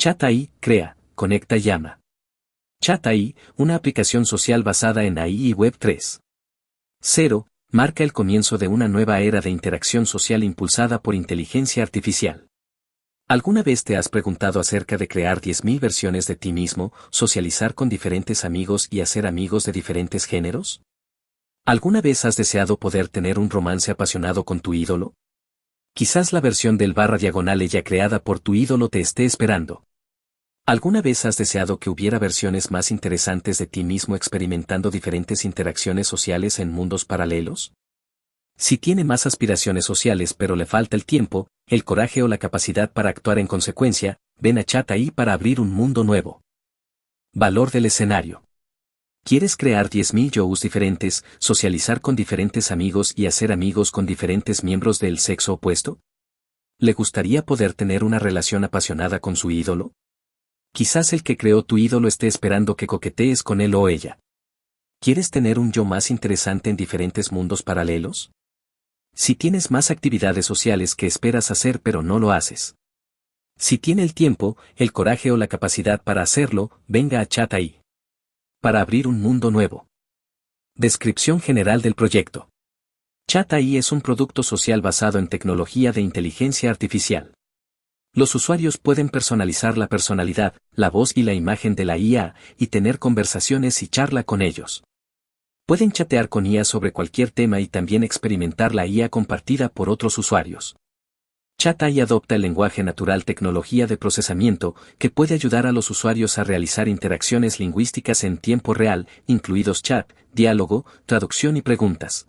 Chat AI, crea, conecta y llama. Chat AI, una aplicación social basada en AI y Web 3. 0. Marca el comienzo de una nueva era de interacción social impulsada por inteligencia artificial. ¿Alguna vez te has preguntado acerca de crear 10.000 versiones de ti mismo, socializar con diferentes amigos y hacer amigos de diferentes géneros? ¿Alguna vez has deseado poder tener un romance apasionado con tu ídolo? Quizás la versión del barra diagonal ella creada por tu ídolo te esté esperando. ¿Alguna vez has deseado que hubiera versiones más interesantes de ti mismo experimentando diferentes interacciones sociales en mundos paralelos? Si tiene más aspiraciones sociales pero le falta el tiempo, el coraje o la capacidad para actuar en consecuencia, ven a Chat ahí para abrir un mundo nuevo. Valor del escenario. ¿Quieres crear 10.000 yo's diferentes, socializar con diferentes amigos y hacer amigos con diferentes miembros del sexo opuesto? ¿Le gustaría poder tener una relación apasionada con su ídolo? Quizás el que creó tu ídolo esté esperando que coquetees con él o ella. ¿Quieres tener un yo más interesante en diferentes mundos paralelos? Si tienes más actividades sociales que esperas hacer pero no lo haces. Si tiene el tiempo, el coraje o la capacidad para hacerlo, venga a chat ahí. Para abrir un mundo nuevo. Descripción general del proyecto. Chat AI es un producto social basado en tecnología de inteligencia artificial. Los usuarios pueden personalizar la personalidad, la voz y la imagen de la IA y tener conversaciones y charla con ellos. Pueden chatear con IA sobre cualquier tema y también experimentar la IA compartida por otros usuarios. ChatAI adopta el lenguaje natural tecnología de procesamiento que puede ayudar a los usuarios a realizar interacciones lingüísticas en tiempo real, incluidos chat, diálogo, traducción y preguntas.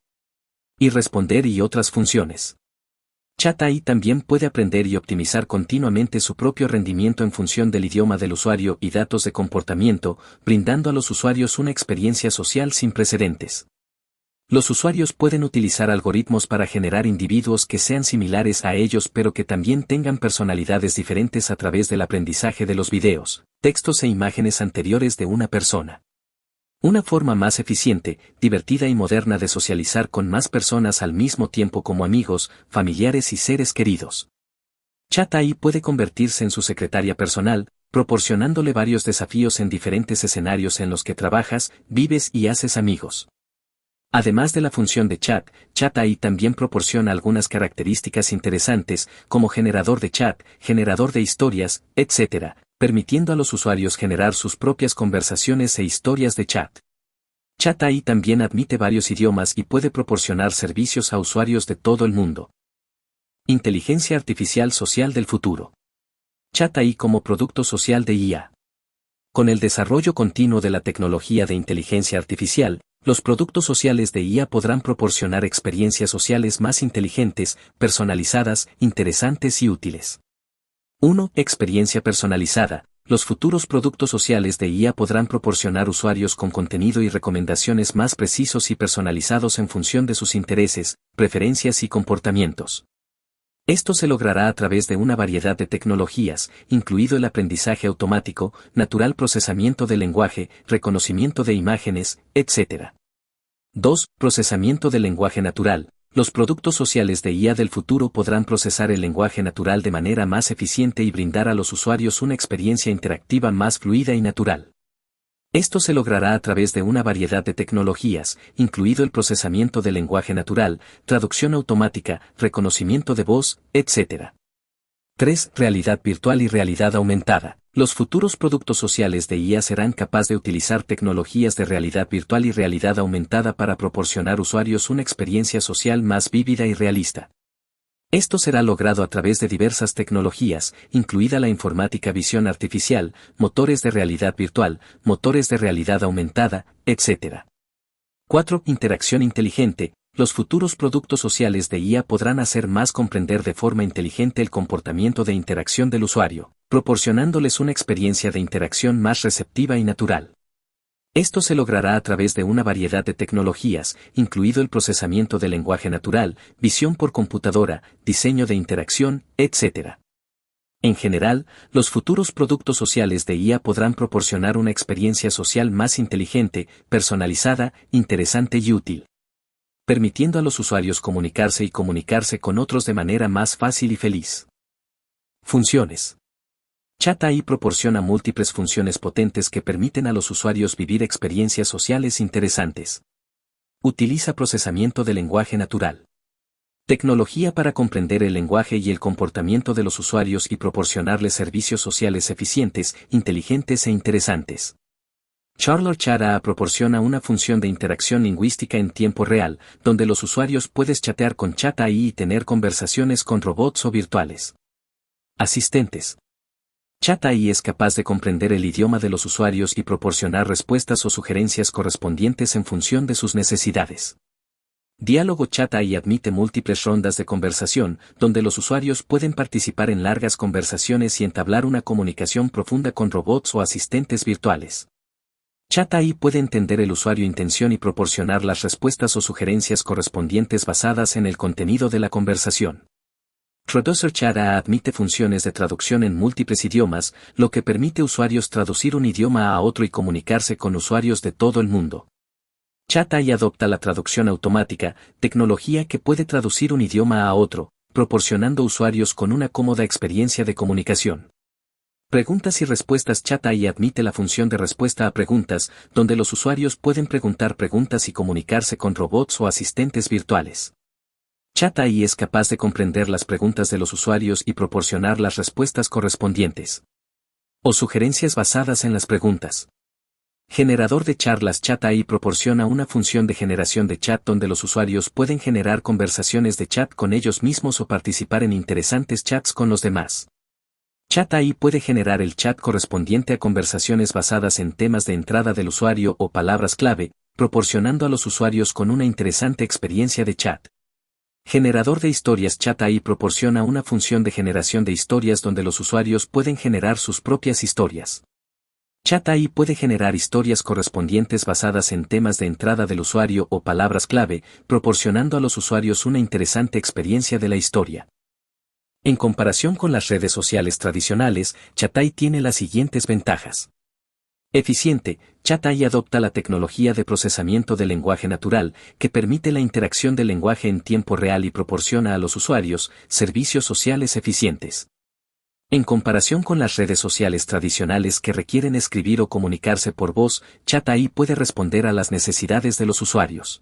Y responder y otras funciones. ChatAI también puede aprender y optimizar continuamente su propio rendimiento en función del idioma del usuario y datos de comportamiento, brindando a los usuarios una experiencia social sin precedentes. Los usuarios pueden utilizar algoritmos para generar individuos que sean similares a ellos pero que también tengan personalidades diferentes a través del aprendizaje de los videos, textos e imágenes anteriores de una persona. Una forma más eficiente, divertida y moderna de socializar con más personas al mismo tiempo como amigos, familiares y seres queridos. Chat AI puede convertirse en su secretaria personal, proporcionándole varios desafíos en diferentes escenarios en los que trabajas, vives y haces amigos. Además de la función de chat, Chat AI también proporciona algunas características interesantes, como generador de chat, generador de historias, etc., permitiendo a los usuarios generar sus propias conversaciones e historias de chat. Chat AI también admite varios idiomas y puede proporcionar servicios a usuarios de todo el mundo. Inteligencia Artificial Social del Futuro. Chat AI como producto social de IA. Con el desarrollo continuo de la tecnología de inteligencia artificial, los productos sociales de IA podrán proporcionar experiencias sociales más inteligentes, personalizadas, interesantes y útiles. 1. Experiencia personalizada. Los futuros productos sociales de IA podrán proporcionar usuarios con contenido y recomendaciones más precisos y personalizados en función de sus intereses, preferencias y comportamientos. Esto se logrará a través de una variedad de tecnologías, incluido el aprendizaje automático, natural procesamiento de lenguaje, reconocimiento de imágenes, etc. 2. Procesamiento del lenguaje natural. Los productos sociales de IA del futuro podrán procesar el lenguaje natural de manera más eficiente y brindar a los usuarios una experiencia interactiva más fluida y natural. Esto se logrará a través de una variedad de tecnologías, incluido el procesamiento del lenguaje natural, traducción automática, reconocimiento de voz, etc. 3. Realidad virtual y realidad aumentada. Los futuros productos sociales de IA serán capaces de utilizar tecnologías de realidad virtual y realidad aumentada para proporcionar usuarios una experiencia social más vívida y realista. Esto será logrado a través de diversas tecnologías, incluida la informática visión artificial, motores de realidad virtual, motores de realidad aumentada, etc. 4. Interacción inteligente, los futuros productos sociales de IA podrán hacer más comprender de forma inteligente el comportamiento de interacción del usuario, proporcionándoles una experiencia de interacción más receptiva y natural. Esto se logrará a través de una variedad de tecnologías, incluido el procesamiento del lenguaje natural, visión por computadora, diseño de interacción, etc. En general, los futuros productos sociales de IA podrán proporcionar una experiencia social más inteligente, personalizada, interesante y útil permitiendo a los usuarios comunicarse y comunicarse con otros de manera más fácil y feliz. Funciones. Chat AI proporciona múltiples funciones potentes que permiten a los usuarios vivir experiencias sociales interesantes. Utiliza procesamiento de lenguaje natural. Tecnología para comprender el lenguaje y el comportamiento de los usuarios y proporcionarles servicios sociales eficientes, inteligentes e interesantes. Charlotte Chara proporciona una función de interacción lingüística en tiempo real, donde los usuarios puedes chatear con Chat AI y tener conversaciones con robots o virtuales. Asistentes. Chat AI es capaz de comprender el idioma de los usuarios y proporcionar respuestas o sugerencias correspondientes en función de sus necesidades. Diálogo Chat AI admite múltiples rondas de conversación, donde los usuarios pueden participar en largas conversaciones y entablar una comunicación profunda con robots o asistentes virtuales. Chat AI puede entender el usuario intención y proporcionar las respuestas o sugerencias correspondientes basadas en el contenido de la conversación. Traducer Chat AI admite funciones de traducción en múltiples idiomas, lo que permite a usuarios traducir un idioma a otro y comunicarse con usuarios de todo el mundo. ChatAI adopta la traducción automática, tecnología que puede traducir un idioma a otro, proporcionando usuarios con una cómoda experiencia de comunicación. Preguntas y respuestas ChatAI admite la función de respuesta a preguntas, donde los usuarios pueden preguntar preguntas y comunicarse con robots o asistentes virtuales. ChatAI es capaz de comprender las preguntas de los usuarios y proporcionar las respuestas correspondientes. O sugerencias basadas en las preguntas. Generador de charlas Chat AI proporciona una función de generación de chat donde los usuarios pueden generar conversaciones de chat con ellos mismos o participar en interesantes chats con los demás. Chat AI puede generar el chat correspondiente a conversaciones basadas en temas de entrada del usuario o palabras clave, proporcionando a los usuarios con una interesante experiencia de chat. Generador de historias Chat AI proporciona una función de generación de historias donde los usuarios pueden generar sus propias historias. Chat AI puede generar historias correspondientes basadas en temas de entrada del usuario o palabras clave, proporcionando a los usuarios una interesante experiencia de la historia. En comparación con las redes sociales tradicionales, AI tiene las siguientes ventajas. Eficiente, AI adopta la tecnología de procesamiento del lenguaje natural, que permite la interacción del lenguaje en tiempo real y proporciona a los usuarios servicios sociales eficientes. En comparación con las redes sociales tradicionales que requieren escribir o comunicarse por voz, Chat AI puede responder a las necesidades de los usuarios.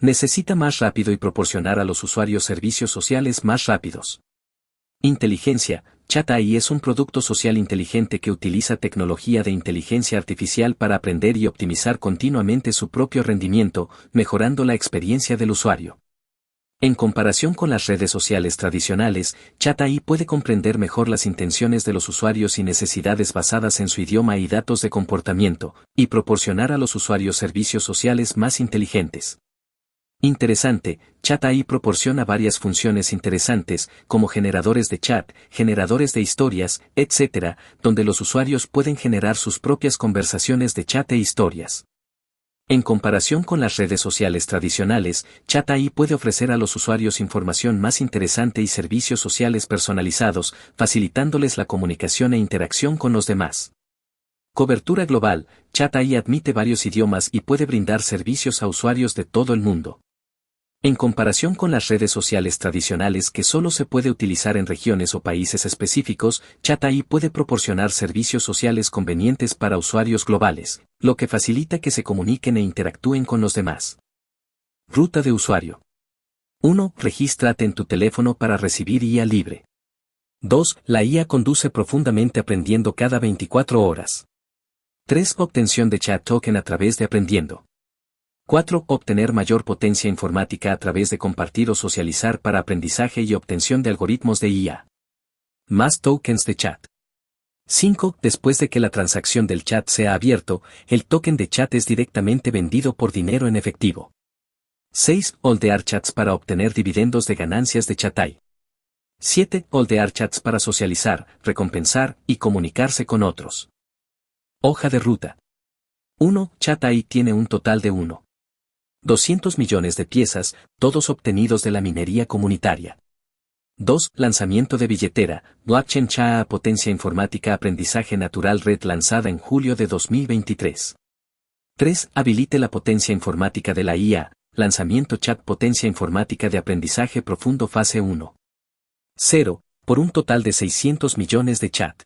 Necesita más rápido y proporcionar a los usuarios servicios sociales más rápidos. Inteligencia, Chat AI es un producto social inteligente que utiliza tecnología de inteligencia artificial para aprender y optimizar continuamente su propio rendimiento, mejorando la experiencia del usuario. En comparación con las redes sociales tradicionales, Chat AI puede comprender mejor las intenciones de los usuarios y necesidades basadas en su idioma y datos de comportamiento, y proporcionar a los usuarios servicios sociales más inteligentes. Interesante, Chat AI proporciona varias funciones interesantes, como generadores de chat, generadores de historias, etc., donde los usuarios pueden generar sus propias conversaciones de chat e historias. En comparación con las redes sociales tradicionales, Chat AI puede ofrecer a los usuarios información más interesante y servicios sociales personalizados, facilitándoles la comunicación e interacción con los demás. Cobertura global, Chat AI admite varios idiomas y puede brindar servicios a usuarios de todo el mundo. En comparación con las redes sociales tradicionales que solo se puede utilizar en regiones o países específicos, AI puede proporcionar servicios sociales convenientes para usuarios globales, lo que facilita que se comuniquen e interactúen con los demás. Ruta de usuario. 1. Regístrate en tu teléfono para recibir IA libre. 2. La IA conduce profundamente aprendiendo cada 24 horas. 3. Obtención de chat token a través de aprendiendo. 4. Obtener mayor potencia informática a través de compartir o socializar para aprendizaje y obtención de algoritmos de IA. Más tokens de chat. 5. Después de que la transacción del chat sea abierto, el token de chat es directamente vendido por dinero en efectivo. 6. Holdear chats para obtener dividendos de ganancias de Chatai. 7. Holdear chats para socializar, recompensar y comunicarse con otros. Hoja de ruta. 1. Chatai tiene un total de 1. 200 millones de piezas, todos obtenidos de la minería comunitaria. 2. Lanzamiento de billetera, Blockchain Cha Potencia Informática Aprendizaje Natural Red lanzada en julio de 2023. 3. Habilite la potencia informática de la IA, lanzamiento Chat Potencia Informática de Aprendizaje Profundo Fase 1. 0. Por un total de 600 millones de chat.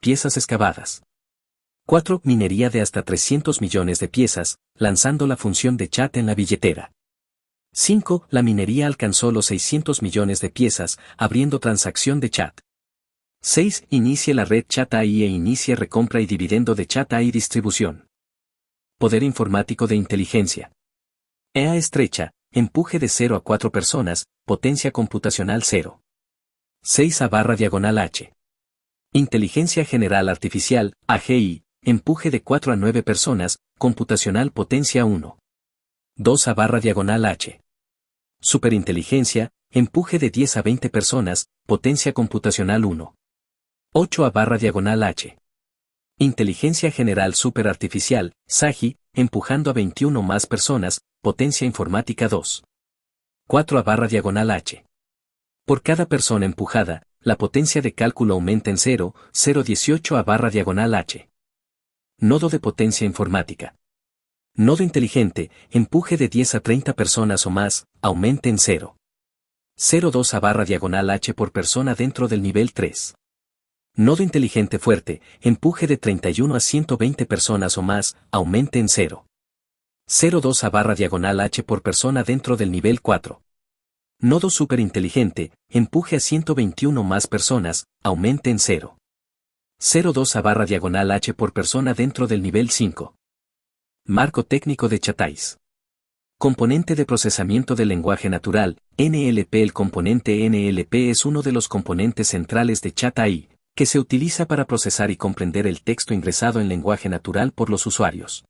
piezas excavadas. 4. Minería de hasta 300 millones de piezas, lanzando la función de chat en la billetera. 5. La minería alcanzó los 600 millones de piezas, abriendo transacción de chat. 6. Inicie la red Chat AI e inicie recompra y dividendo de Chat AI distribución. Poder informático de inteligencia. EA estrecha, empuje de 0 a 4 personas, potencia computacional 0. 6 a barra diagonal H. Inteligencia General Artificial, AGI, empuje de 4 a 9 personas, computacional potencia 1. 2 a barra diagonal H. Superinteligencia, empuje de 10 a 20 personas, potencia computacional 1. 8 a barra diagonal H. Inteligencia General Superartificial, SAGI, empujando a 21 más personas, potencia informática 2. 4 a barra diagonal H. Por cada persona empujada, la potencia de cálculo aumenta en 0, 018 a barra diagonal H. Nodo de potencia informática. Nodo inteligente, empuje de 10 a 30 personas o más, aumente en 0. 02 a barra diagonal H por persona dentro del nivel 3. Nodo inteligente fuerte, empuje de 31 a 120 personas o más, aumente en 0. 02 a barra diagonal H por persona dentro del nivel 4. Nodo superinteligente, empuje a 121 más personas, aumente en 0. 02 a barra diagonal H por persona dentro del nivel 5. Marco técnico de Chatais. Componente de procesamiento del lenguaje natural, NLP El componente NLP es uno de los componentes centrales de Chatai, que se utiliza para procesar y comprender el texto ingresado en lenguaje natural por los usuarios.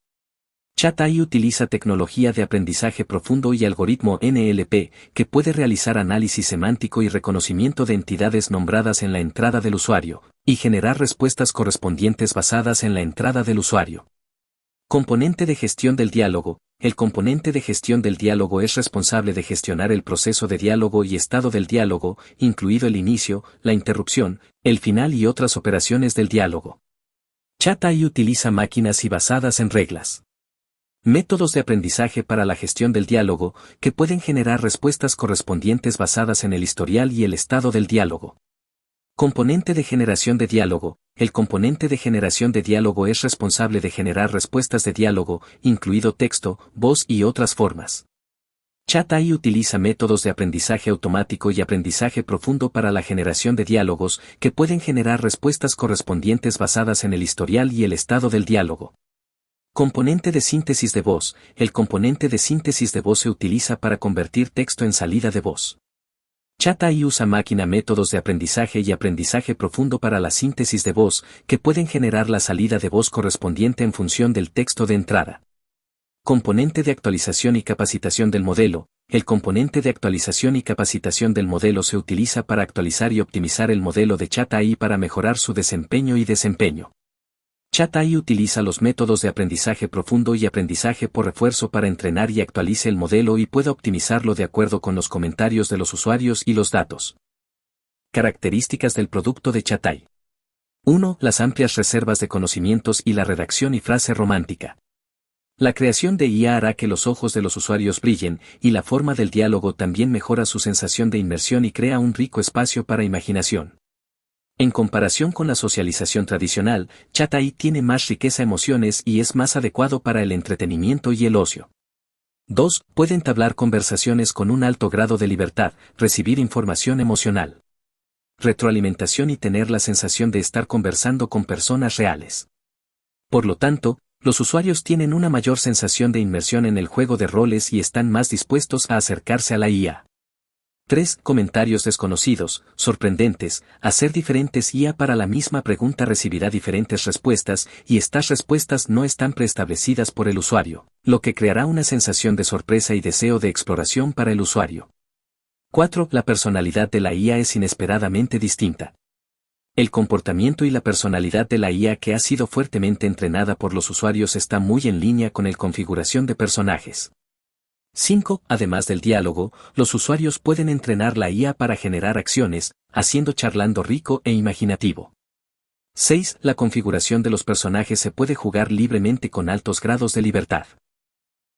Chatai utiliza tecnología de aprendizaje profundo y algoritmo NLP, que puede realizar análisis semántico y reconocimiento de entidades nombradas en la entrada del usuario, y generar respuestas correspondientes basadas en la entrada del usuario. Componente de gestión del diálogo. El componente de gestión del diálogo es responsable de gestionar el proceso de diálogo y estado del diálogo, incluido el inicio, la interrupción, el final y otras operaciones del diálogo. Chatai utiliza máquinas y basadas en reglas. Métodos de aprendizaje para la gestión del diálogo, que pueden generar respuestas correspondientes basadas en el historial y el estado del diálogo. Componente de generación de diálogo. El componente de generación de diálogo es responsable de generar respuestas de diálogo, incluido texto, voz y otras formas. ChatAI utiliza métodos de aprendizaje automático y aprendizaje profundo para la generación de diálogos, que pueden generar respuestas correspondientes basadas en el historial y el estado del diálogo. Componente de síntesis de voz. El componente de síntesis de voz se utiliza para convertir texto en salida de voz. ChatAI usa máquina métodos de aprendizaje y aprendizaje profundo para la síntesis de voz, que pueden generar la salida de voz correspondiente en función del texto de entrada. Componente de actualización y capacitación del modelo. El componente de actualización y capacitación del modelo se utiliza para actualizar y optimizar el modelo de ChatAI para mejorar su desempeño y desempeño. ChatAI utiliza los métodos de aprendizaje profundo y aprendizaje por refuerzo para entrenar y actualice el modelo y pueda optimizarlo de acuerdo con los comentarios de los usuarios y los datos. Características del producto de ChatAI. 1. Las amplias reservas de conocimientos y la redacción y frase romántica. La creación de IA hará que los ojos de los usuarios brillen, y la forma del diálogo también mejora su sensación de inmersión y crea un rico espacio para imaginación. En comparación con la socialización tradicional, Chatai tiene más riqueza emociones y es más adecuado para el entretenimiento y el ocio. 2. Puede entablar conversaciones con un alto grado de libertad, recibir información emocional. Retroalimentación y tener la sensación de estar conversando con personas reales. Por lo tanto, los usuarios tienen una mayor sensación de inmersión en el juego de roles y están más dispuestos a acercarse a la IA. 3. Comentarios desconocidos, sorprendentes, hacer diferentes IA para la misma pregunta recibirá diferentes respuestas y estas respuestas no están preestablecidas por el usuario, lo que creará una sensación de sorpresa y deseo de exploración para el usuario. 4. La personalidad de la IA es inesperadamente distinta. El comportamiento y la personalidad de la IA que ha sido fuertemente entrenada por los usuarios está muy en línea con el configuración de personajes. 5. Además del diálogo, los usuarios pueden entrenar la IA para generar acciones, haciendo charlando rico e imaginativo. 6. La configuración de los personajes se puede jugar libremente con altos grados de libertad.